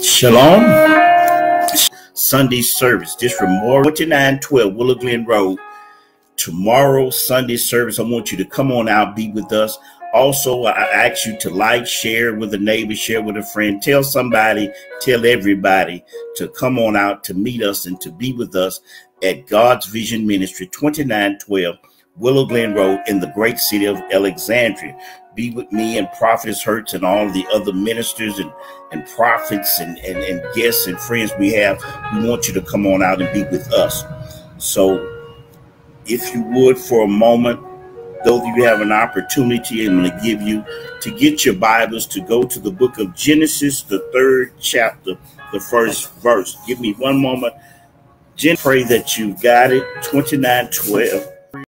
Shalom. Sunday service. This from Memorial 2912 Willow Glen Road. Tomorrow, Sunday service. I want you to come on out, be with us. Also, I ask you to like, share with a neighbor, share with a friend, tell somebody, tell everybody to come on out to meet us and to be with us at God's Vision Ministry, 2912 Willow Glen Road in the great city of Alexandria. Be with me and Prophetess Hurts and all the other ministers and, and prophets and, and, and guests and friends we have. We want you to come on out and be with us. So, if you would, for a moment, those of you have an opportunity, I'm going to give you to get your Bibles to go to the book of Genesis, the third chapter, the first verse. Give me one moment. Jen, pray that you got it. 2912.